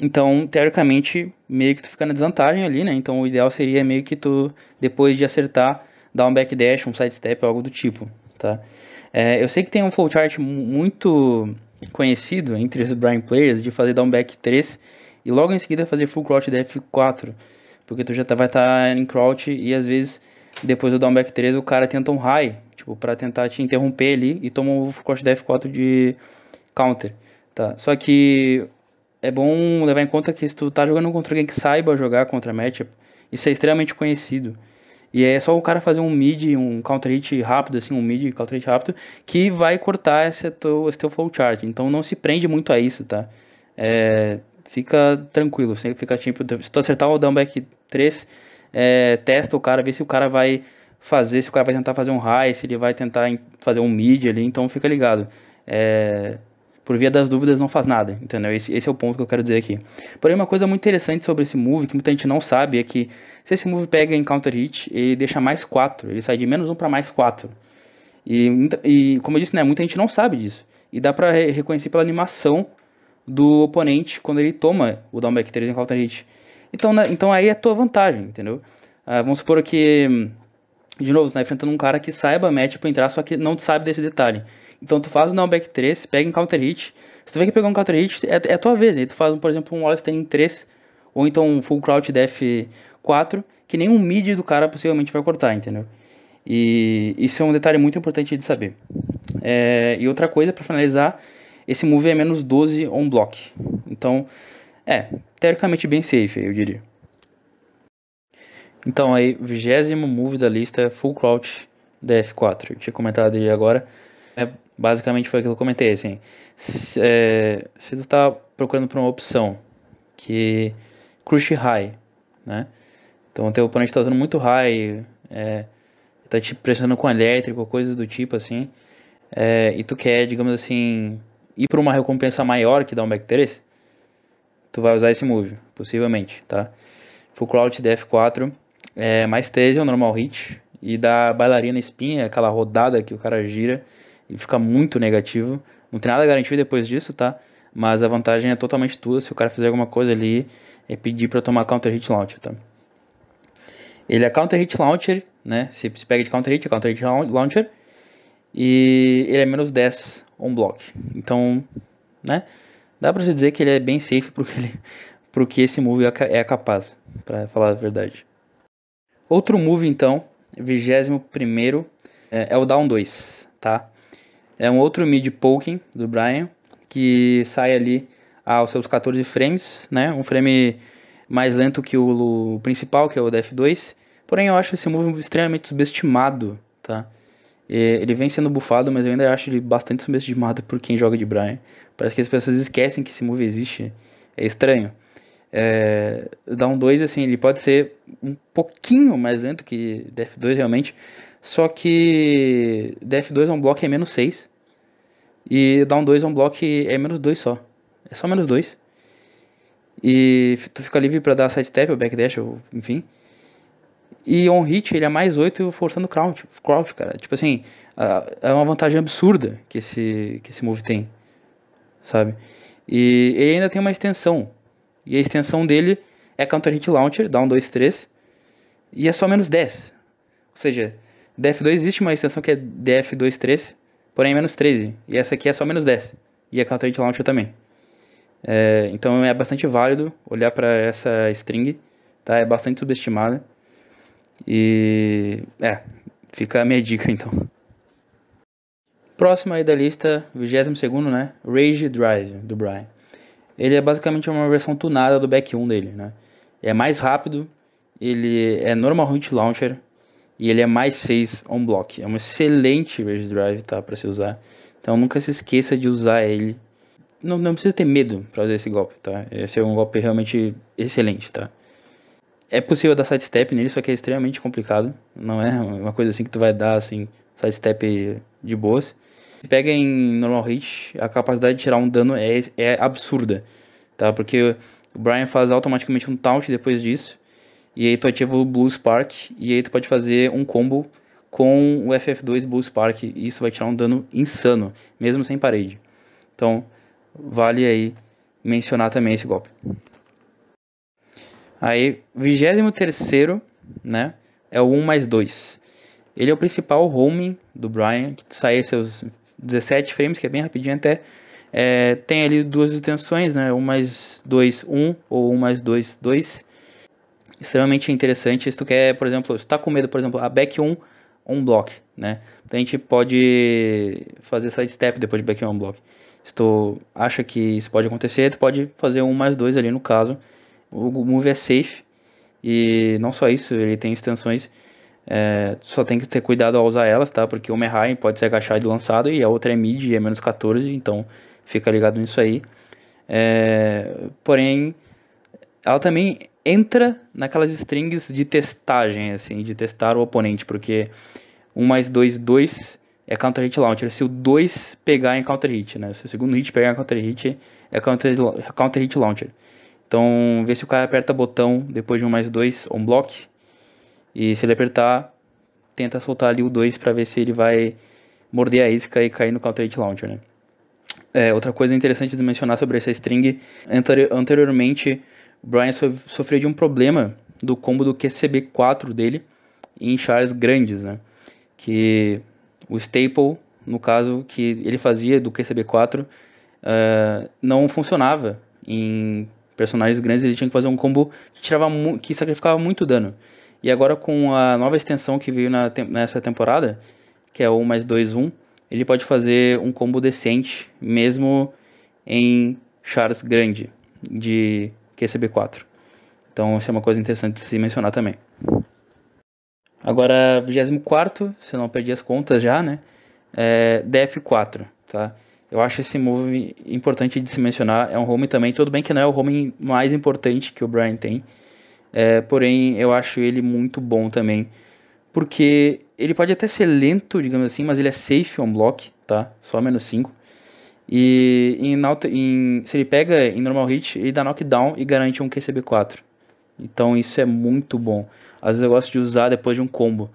Então, teoricamente, meio que tu fica na desvantagem ali, né? Então, o ideal seria meio que tu, depois de acertar, dar um backdash, um sidestep, algo do tipo, tá? É, eu sei que tem um flowchart muito conhecido entre os Brian Players de fazer downback 3 e logo em seguida fazer full crouch DF4 porque tu já tá, vai estar tá em crouch e às vezes depois do downback 3 o cara tenta um high, tipo, para tentar te interromper ali e toma um crouch de F4 de counter, tá? Só que é bom levar em conta que se tu tá jogando contra alguém que saiba jogar contra matchup, isso é extremamente conhecido. E é só o cara fazer um mid, um counter hit rápido, assim, um mid counter hit rápido, que vai cortar esse teu, esse teu flowchart. Então não se prende muito a isso, tá? É, fica tranquilo, fica tipo, se tu acertar o downback 3, é, testa o cara, vê se o cara vai fazer, se o cara vai tentar fazer um high, se ele vai tentar fazer um mid ali, então fica ligado. É, por via das dúvidas não faz nada, entendeu? Esse, esse, é o ponto que eu quero dizer aqui. Porém, uma coisa muito interessante sobre esse move, que muita gente não sabe, é que se esse move pega em counter hit, ele deixa mais 4, ele sai de menos 1 para mais 4. E, e, como eu disse, né, muita gente não sabe disso. E dá pra reconhecer pela animação do oponente quando ele toma o downback 3 em counter hit. Então, né, então aí é a tua vantagem, entendeu? Ah, vamos supor que, de novo, tu tá enfrentando um cara que saiba match para entrar, só que não sabe desse detalhe. Então tu faz o downback 3, pega em counter hit. Se tu vê que pegou um counter hit, é, é a tua vez. Aí tu faz, por exemplo, um all em 3, ou então um full crouch def 4, que nenhum mid do cara possivelmente vai cortar, entendeu? E isso é um detalhe muito importante de saber. É, e outra coisa, para finalizar, esse move é menos 12 on block. Então, é, teoricamente bem safe, eu diria. Então aí, vigésimo move da lista é Full Crouch DF4. Eu tinha comentado ele agora. É, basicamente foi aquilo que eu comentei, assim. Se, é, se tu tá procurando por uma opção que crush high, né? Então teu oponente tá usando muito high, é, tá te pressionando com elétrico, coisas do tipo assim, é, e tu quer, digamos assim, ir para uma recompensa maior que dá um back 3, tu vai usar esse move, possivelmente, tá? Full Crouch DF4, é, mais 13 é normal hit, e dá bailarina espinha, aquela rodada que o cara gira, e fica muito negativo. Não tem nada garantido depois disso, tá? Mas a vantagem é totalmente tua se o cara fizer alguma coisa ali e pedir para tomar counter hit launcher, tá? Ele é counter hit launcher, né? Se pega de counter hit, é counter hit launcher. E ele é menos 10 on block. Então, né? Dá pra você dizer que ele é bem safe pro que, ele, pro que esse move é, é capaz, para falar a verdade. Outro move, então, 21 é, é o down 2, tá? É um outro mid poking do Brian, que sai ali aos seus 14 frames, né? Um frame mais lento que o, principal, que é o DF2. Porém, eu acho esse move extremamente subestimado, tá? Ele vem sendo bufado, mas eu ainda acho ele bastante subestimado por quem joga de Brian. Parece que as pessoas esquecem que esse move existe. É estranho. É, Down 2, assim, ele pode ser um pouquinho mais lento que DF2 realmente. Só que DF2 on block é menos 6. E Down 2 on block é menos 2 só. É só menos 2. E tu fica livre para dar sidestep ou backdash, ou enfim. E on hit ele é mais 8 forçando crouch, crouch, cara. Tipo assim, é uma vantagem absurda que esse, que esse move tem, sabe? E ele ainda tem uma extensão. E a extensão dele é counter hit launcher, um 2, 3. E é só menos 10. Ou seja, DF2 existe uma extensão que é DF2, 3, porém é menos 13. E essa aqui é só menos 10. E counter hit launcher também. É, então é bastante válido olhar para essa string, tá? É bastante subestimada. E é, fica a minha dica então. Próximo aí da lista, 22 né? Rage Drive, do Brian. Ele é basicamente uma versão tunada do back 1 dele, né? É mais rápido, ele é normal hit launcher e ele é mais 6 on block. É um excelente Rage Drive, tá? Pra se usar. Então nunca se esqueça de usar ele. Não, não precisa ter medo para usar esse golpe, tá? Esse é um golpe realmente excelente, tá? É possível dar sidestep nele, só que é extremamente complicado. Não é uma coisa assim que tu vai dar assim, sidestep de boas. Se pega em normal hit, a capacidade de tirar um dano é, é absurda, tá? Porque o Brian faz automaticamente um taunt depois disso. E aí tu ativa o Blue Spark e aí tu pode fazer um combo com o FF2 Blue Spark. E isso vai tirar um dano insano, mesmo sem parede. Então, vale aí mencionar também esse golpe. Aí, 23 né? É o 1 mais 2. Ele é o principal homing do Brian, que sai seus 17 frames, que é bem rapidinho até. É, tem ali duas extensões, né? 1 mais 2, 1 ou 1 mais 2, 2. Extremamente interessante. Se tu quer, por exemplo, se tá com medo, por exemplo, a back 1 on block, né? Então a gente pode fazer side step depois de back 1 on block. Se tu acha que isso pode acontecer, tu pode fazer 1 mais 2 ali no caso o Move é safe e não só isso, ele tem extensões. É, só tem que ter cuidado ao usar elas, tá? Porque uma é high, pode ser agachado e lançado, e a outra é mid e é menos 14, então fica ligado nisso aí. É, porém, ela também entra naquelas strings de testagem, assim, de testar o oponente, porque 1 mais 2, 2 é counter hit launcher. Se o 2 pegar em counter hit, né? Se o segundo hit pegar em counter hit, é counter, counter hit launcher. Então, vê se o cara aperta botão depois de um mais dois, on block. E se ele apertar, tenta soltar ali o 2 para ver se ele vai morder a isca e cair no Counter Hit Launcher, né? É, outra coisa interessante de mencionar sobre essa string, anteriormente Brian sofreu de um problema do combo do QCB4 dele em chars grandes, né? Que o staple, no caso, que ele fazia do QCB4 uh, é, não funcionava em personagens grandes, ele tinha que fazer um combo que, tirava que sacrificava muito dano. E agora com a nova extensão que veio na, nessa temporada, que é o 1 mais 2, 1, ele pode fazer um combo decente, mesmo em chars grande de QCB4. Então isso é uma coisa interessante de se mencionar também. Agora, 24, se não perdi as contas já, né? é, DF4, tá? Eu acho esse move importante de se mencionar. É um home também, tudo bem que não é o home mais importante que o Brian tem, é, porém eu acho ele muito bom também, porque ele pode até ser lento, digamos assim, mas ele é safe on block, tá? Só menos 5. E em, em, se ele pega em normal hit, ele dá knockdown e garante um QCB4. Então isso é muito bom. Às vezes eu gosto de usar depois de um combo.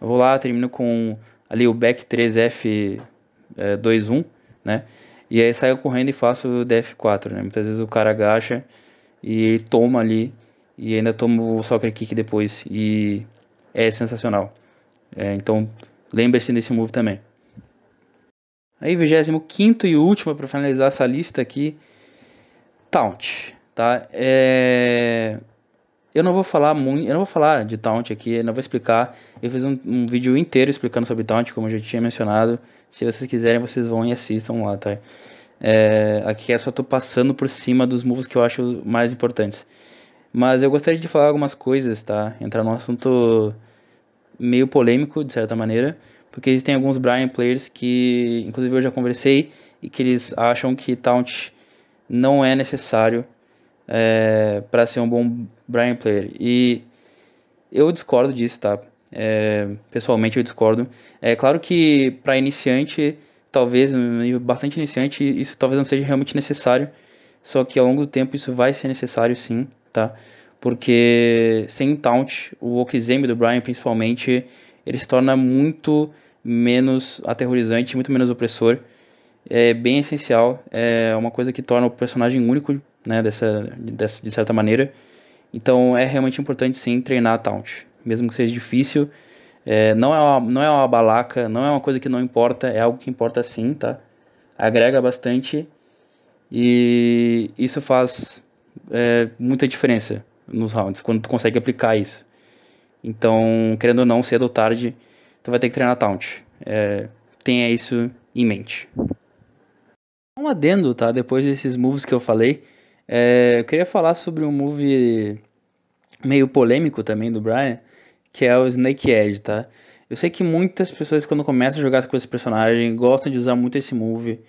Eu vou lá, termino com ali o back 3F21, é, né? E aí saio correndo e faço o DF4, né? Muitas vezes o cara agacha e ele toma ali e ainda toma o soccer kick depois e é sensacional. É, então lembre-se desse move também. Aí 25 e último para finalizar essa lista aqui, Taunt, tá? É... Eu não vou falar muito, eu não vou falar de Taunt aqui, não vou explicar. Eu fiz um, um, vídeo inteiro explicando sobre Taunt, como eu já tinha mencionado. Se vocês quiserem, vocês vão e assistam lá, tá? É, aqui é só tô passando por cima dos moves que eu acho mais importantes. Mas eu gostaria de falar algumas coisas, tá? Entrar num assunto meio polêmico, de certa maneira, porque existem alguns Brian players que, inclusive eu já conversei, e que eles acham que Taunt não é necessário é, para ser um bom Brian player. E eu discordo disso, tá? É, pessoalmente eu discordo. É claro que para iniciante, talvez, bastante iniciante, isso talvez não seja realmente necessário. Só que ao longo do tempo isso vai ser necessário sim, tá? Porque sem taunt, o Okizeme do Brian principalmente, ele se torna muito menos aterrorizante, muito menos opressor. É bem essencial, é uma coisa que torna o personagem único né, dessa, dessa, de certa maneira. Então é realmente importante sim treinar a taunt, mesmo que seja difícil. É, não, é uma, não é uma balaca, não é uma coisa que não importa, é algo que importa sim, tá? Agrega bastante e isso faz é, muita diferença nos rounds, quando tu consegue aplicar isso. Então, querendo ou não, cedo ou tarde, tu vai ter que treinar taunt. É, tenha isso em mente. Um adendo, tá? Depois desses moves que eu falei, é, eu queria falar sobre um move meio polêmico também do Brian, que é o Snake Edge, tá? Eu sei que muitas pessoas quando começam a jogar com esse personagem gostam de usar muito esse move,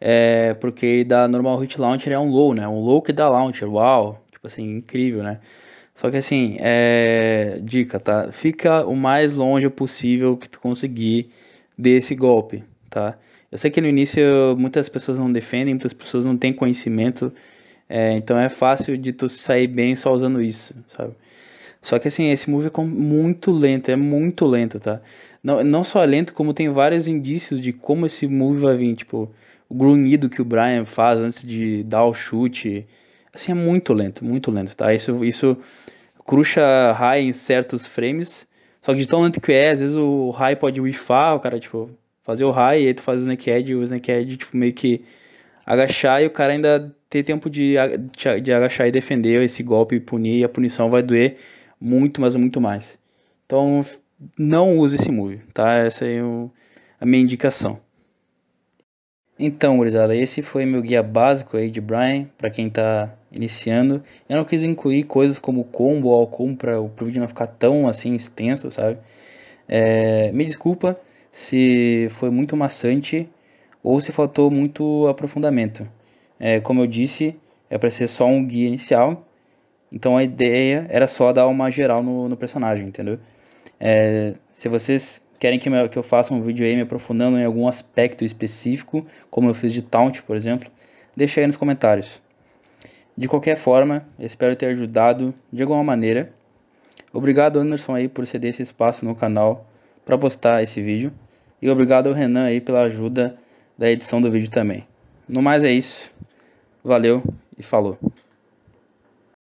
é, porque da normal hit launcher é um low, né? Um low que dá launcher, uau, tipo assim, incrível, né? Só que assim, é... dica, tá? Fica o mais longe possível que tu conseguir desse golpe, tá? Eu sei que no início muitas pessoas não defendem, muitas pessoas não têm conhecimento é, então é fácil de tu sair bem só usando isso, sabe? Só que assim, esse move é muito lento, é muito lento, tá? Não, não só é lento, como tem vários indícios de como esse move vai vir, tipo, o grunhido que o Brian faz antes de dar o chute, assim, é muito lento, muito lento, tá? Isso, isso cruxa high em certos frames, só que de tão lento que é, às vezes o high pode whiffar, o cara, tipo, fazer o high, e aí tu faz o snake edge, o snake edge, tipo, meio que agachar e o cara ainda ter tempo de, de agachar e defender esse golpe e punir, e a punição vai doer muito, mas muito mais. Então, não use esse move, tá? Essa é o, a minha indicação. Então, gurizada, esse foi meu guia básico aí de Brian, para quem está iniciando. Eu não quis incluir coisas como combo ou combo para o vídeo não ficar tão assim extenso, sabe? É, me desculpa se foi muito maçante ou se faltou muito aprofundamento. É, como eu disse, é para ser só um guia inicial, então a ideia era só dar uma geral no, no personagem, entendeu? É, se vocês querem que, eu faça um vídeo aí me aprofundando em algum aspecto específico, como eu fiz de Taunt, por exemplo, deixa aí nos comentários. De qualquer forma, espero ter ajudado de alguma maneira. Obrigado Anderson aí por ceder esse espaço no canal para postar esse vídeo. E obrigado ao Renan aí pela ajuda da edição do vídeo também. No mais é isso. Valeu e falou.